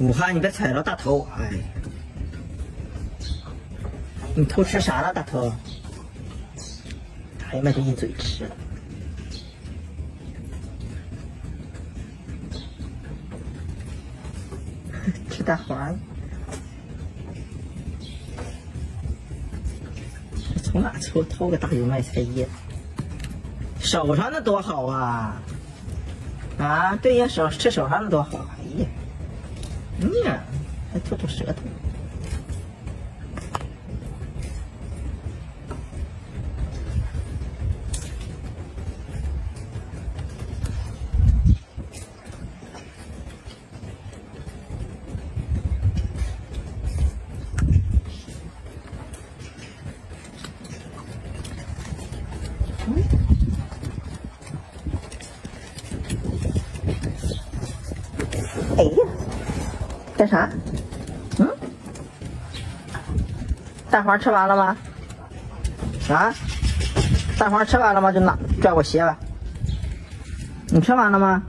武汉，你别踩着大头，哎，你偷吃啥了，大头？哎呀妈，这一嘴吃，吃大黄。从哪偷偷个大油麦菜叶？手上的多好啊！啊，对呀，手吃手上的多好，哎呀。嗯，还吐吐舌头。哎呀！干啥？嗯？蛋黄吃完了吗？啊？蛋黄吃完了吗？就拿拽我鞋吧。你吃完了吗？